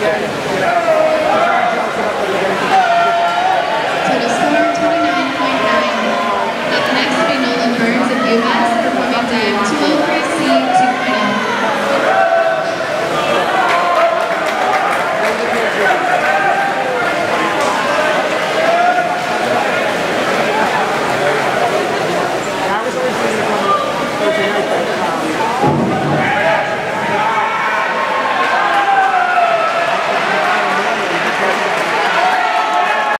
Thank vâng. you.